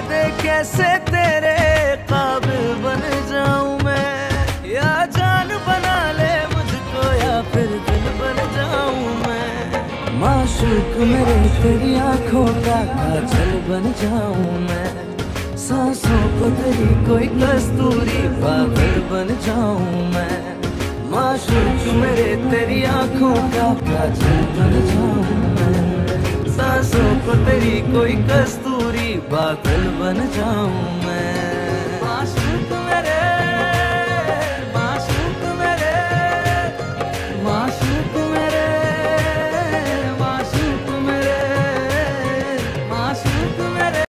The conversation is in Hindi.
दे कैसे तेरे काबिल बन जाऊँ मैं? या जान बना ले मुझको, या फिर दिल बन जाऊँ मैं? माशूक मेरे तेरी आँखों का काजल बन जाऊँ मैं। सांसों को तेरी कोई कस्तूरी पागल बन जाऊँ मैं। माशूक मेरे तेरी आँखों का काजल बन जाऊँ को तेरी कोई कस्तूरी बादल बन जाऊँ मैं।